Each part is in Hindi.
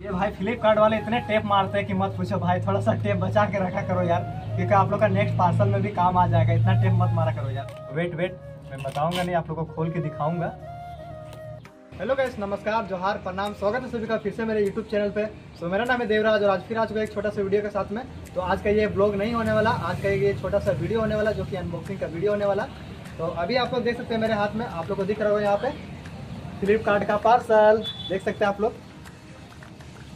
ये भाई फ्लिपकार्ट वाले इतने टेप मारते हैं कि मत पूछो भाई, थोड़ा सा टेप बचा के रखा करो यार, क्योंकि आप लोग का नेक्स्ट पार्सल में भी काम आ जाएगा। इतना टेप मत मारा करो यार। वेट वेट मैं बताऊँगा नहीं, आप लोग को खोल के दिखाऊँगा। हेलो गाइस नमस्कार, जोहार, प्रणाम, स्वागत है सभी का फिर से मेरे यूट्यूब चैनल पे। सो मेरा नाम है देवराज और आज फिर आज है एक छोटा सा वीडियो के साथ में। तो आज का ये ब्लॉग नहीं होने वाला, आज का ये छोटा सा वीडियो होने वाला, जो कि अनबॉक्सिंग का वीडियो होने वाला। तो अभी आप लोग देख सकते हैं मेरे हाथ में, आप लोग को दिख रहा हो यहाँ पे। फ्लिपकार्ट का पार्सल देख सकते हैं आप लोग।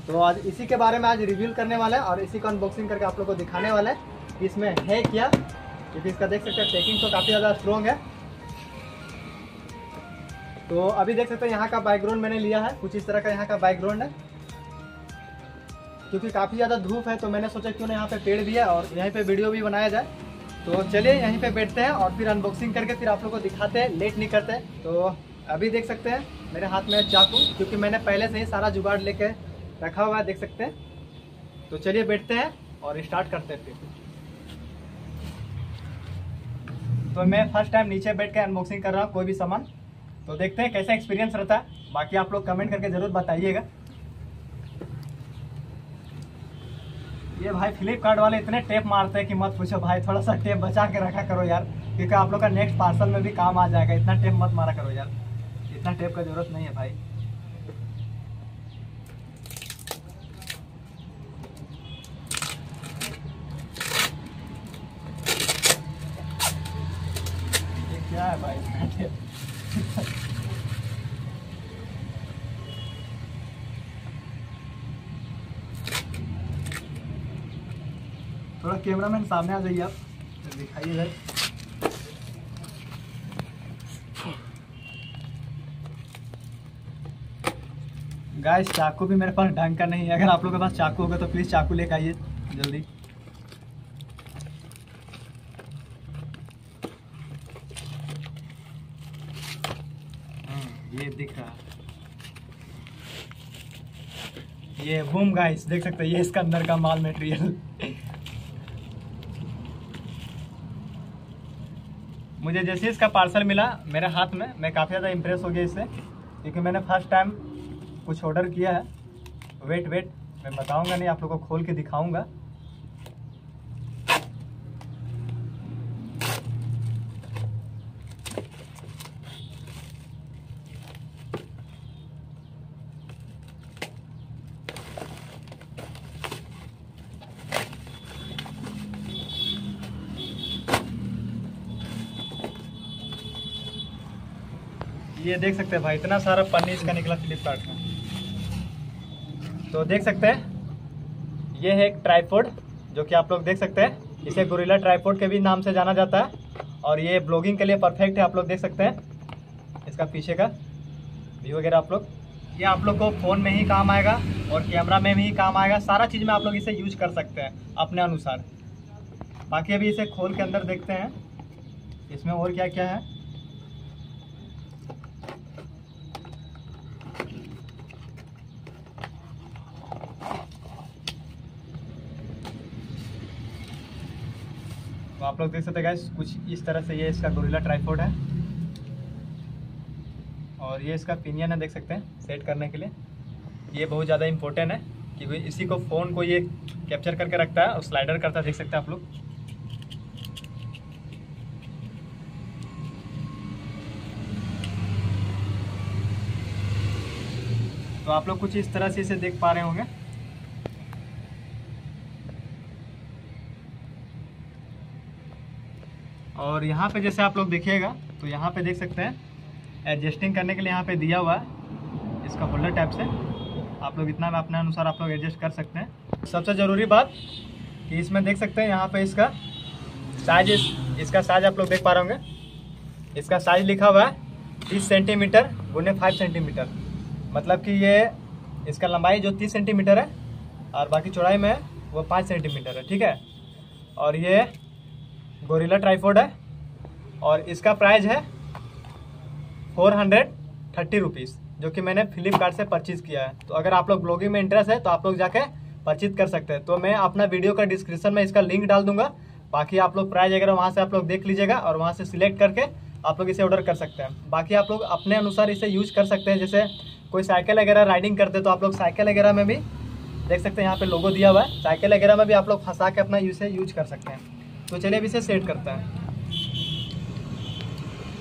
तो आज इसी के बारे में आज रिव्यू करने वाला है और इसी को अनबॉक्सिंग करके आप लोग को दिखाने वाला है इसमें है क्या। क्योंकि इसका देख सकते हैं पैकिंग तो काफ़ी ज़्यादा स्ट्रॉन्ग है। तो अभी देख सकते हैं, यहाँ का बैकग्राउंड मैंने लिया है। कुछ इस तरह का यहाँ का बैकग्राउंड है। क्योंकि काफ़ी ज़्यादा धूप है तो मैंने सोचा क्यों ना यहाँ पे पेड़ भी है और यहीं पे वीडियो भी बनाया जाए। तो चलिए यहीं पे बैठते हैं और फिर अनबॉक्सिंग करके फिर आप लोग को दिखाते हैं लेट नहीं करते तो अभी देख सकते हैं, मेरे हाथ में चाकू, क्योंकि मैंने पहले से ही सारा जुगाड़ लेके रखा हुआ है, देख सकते हैं। तो चलिए बैठते हैं और स्टार्ट करते हैं फिर। तो मैं फ़र्स्ट टाइम नीचे बैठ के अनबॉक्सिंग कर रहा हूँ, कोई भी सामान। तो देखते हैं कैसा एक्सपीरियंस रहता है। बाकी आप लोग कमेंट करके ज़रूर बताइएगा। ये भाई फ्लिपकार्ट वाले इतने टेप मारते हैं कि मत पूछो भाई थोड़ा सा टेप बचा के रखा करो यार, क्योंकि आप लोग का नेक्स्ट पार्सल में भी काम आ जाएगा। इतना टेप मत मारा करो यार। इतना टेप का ज़रूरत नहीं है भाई ये क्या है भाई इतना टेप थोड़ा कैमरा मैन सामने आ जाइए आप। दिखाइए भाई गाइस चाकू भी मेरे पास ढंग का नहीं है। अगर आप लोगों के पास चाकू होगा तो प्लीज़ चाकू लेकर आइए जल्दी। हम्म, ये दिख रहा। ये बूम गाइस देख सकते हैं ये इसका अंदर का माल मटेरियल मुझे जैसे इसका पार्सल मिला, मेरे हाथ में, मैं काफ़ी ज़्यादा इम्प्रेस हो गया इससे, क्योंकि मैंने फ़र्स्ट टाइम कुछ ऑर्डर किया है। वेट वेट मैं बताऊँगा नहीं, आप लोग को खोल के दिखाऊँगा। ये देख सकते हैं भाई, इतना सारा पन्नी इसका निकला फ्लिपकार्ट का तो देख सकते हैं, ये है एक ट्राईपोड जो कि आप लोग देख सकते हैं। इसे गोरिल्ला ट्राईपोड के भी नाम से जाना जाता है, और ये ब्लॉगिंग के लिए परफेक्ट है, आप लोग देख सकते हैं। इसका पीछे का व्यू वगैरह आप लोग। ये आप लोग को फ़ोन में ही काम आएगा, और कैमरा में भी काम आएगा। सारा चीज़ में आप लोग इसे यूज़ कर सकते हैं, अपने अनुसार। बाकी अभी इसे खोल के अंदर देखते हैं। इसमें और क्या क्या है? तो आप लोग देख सकते हैं कुछ इस तरह से ये इसका गोरिल्ला ट्राईपोड है। और ये इसका पिनियन है, देख सकते हैं सेट करने के लिए। ये बहुत ज़्यादा इम्पोर्टेंट है क्योंकि इसी को फ़ोन को ये कैप्चर करके रखता है और स्लाइडर करता है, देख सकते हैं आप लोग। तो आप लोग कुछ इस तरह से इसे देख पा रहे होंगे। और यहाँ पे जैसे आप लोग देखिएगा तो यहाँ पे देख सकते हैं एडजस्टिंग करने के लिए यहाँ पे दिया हुआ है इसका होल्डर टाइप से। आप लोग इतना अपने अनुसार आप लोग एडजस्ट कर सकते हैं। सबसे ज़रूरी बात कि इसमें देख सकते हैं यहाँ पे इसका साइज़ इस, इसका साइज़ आप लोग देख पा रहे होंगे। इसका साइज़ लिखा हुआ है तीस सेंटीमीटर गुने फाइव सेंटीमीटर मतलब कि ये इसका लंबाई जो तीस सेंटीमीटर है और बाकी चौड़ाई में वो पाँच सेंटीमीटर है ठीक है? और ये गोरिल्ला ट्राईपोड है और इसका प्राइस है फोर हंड्रेड थर्टी रुपीज़ जो कि मैंने फ्लिपकार्ट से परचेज़ किया है। तो अगर आप लोग ब्लॉगिंग में इंटरेस्ट है तो आप लोग जाके परचेज कर सकते हैं। तो मैं अपना वीडियो का डिस्क्रिप्शन में इसका लिंक डाल दूँगा। बाकी आप लोग प्राइस वगैरह वहाँ से आप लोग देख लीजिएगा और वहाँ से सिलेक्ट करके आप लोग इसे ऑर्डर कर सकते हैं। बाकी आप लोग अपने अनुसार इसे यूज़ कर सकते हैं। जैसे कोई साइकिल वगैरह राइडिंग करते तो आप लोग साइकिल वगैरह में भी देख सकते हैं। यहाँ पे लोगो दिया हुआ है। साइकिल वगैरह में भी आप लोग फंसा के अपना यूज़ यूज़ कर सकते हैं। तो चलिए अब इसे सेट करता है।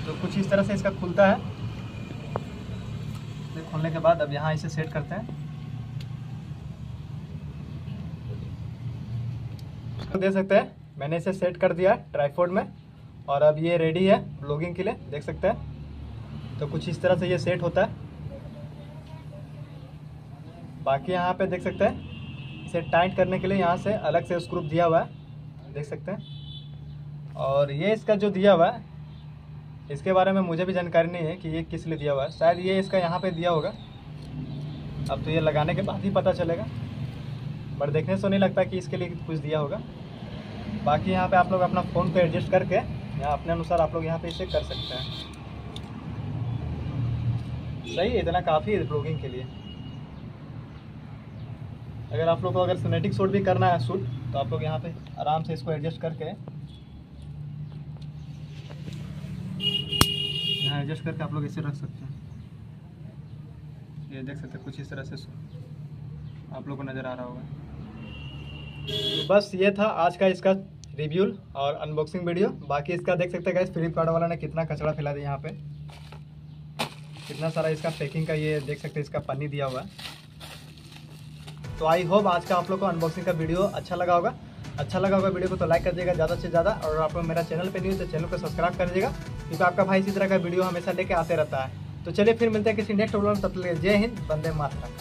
तो कुछ इस तरह से इसका खुलता है। तो खोलने के बाद अब यहाँ इसे सेट करते हैं। तो देख सकते हैं, मैंने इसे सेट कर दिया ट्राईफोर्ड में, और अब ये रेडी है ब्लॉगिंग के लिए, देख सकते हैं। तो कुछ इस तरह से ये सेट होता है। बाकी यहाँ पे देख सकते हैं, इसे टाइट करने के लिए यहाँ से अलग से स्क्रूप दिया हुआ है, देख सकते हैं। और ये इसका जो दिया हुआ है, इसके बारे में मुझे भी जानकारी नहीं है कि ये किस लिए दिया हुआ है। शायद ये इसका यहाँ पे दिया होगा। अब तो ये लगाने के बाद ही पता चलेगा। बट देखने से नहीं लगता कि इसके लिए कुछ दिया होगा। बाकी यहाँ पे आप लोग अपना फ़ोन पे एडजस्ट करके यहाँ अपने अनुसार आप लोग यहाँ पे इसे कर सकते हैं। सही है, इतना काफ़ी है ब्लॉगिंग के लिए। अगर आप लोग को अगर सिनेटिक शूट भी करना है शूट तो आप लोग यहाँ पे आराम से इसको एडजस्ट करके यहाँ एडजस्ट करके आप लोग इसे रख सकते हैं। ये देख सकते हैं कुछ इस तरह से आप लोग को नज़र आ रहा होगा। बस ये था आज का इसका रिव्यू और अनबॉक्सिंग वीडियो बाकी इसका देख सकते हैं फ्लिपकार्ट वाला ने कितना कचरा फैला दिया यहाँ पे। कितना सारा इसका पैकिंग का ये देख सकते हैं इसका पन्नी दिया हुआ है। तो आई होप आज का आप लोग को अनबॉक्सिंग का वीडियो अच्छा लगा होगा। अच्छा लगा होगा वीडियो को तो लाइक कर दीजिएगा ज़्यादा से ज़्यादा। और आप मेरा चैनल पर नहीं तो चैनल को सब्सक्राइब कर दीजिएगा क्योंकि आपका भाई इसी तरह का वीडियो हमेशा लेके आते रहता है। तो चलिए फिर मिलते हैं किसी नेक्स्ट प्रोग्राम तब तक जय हिंद बंदे मातरम।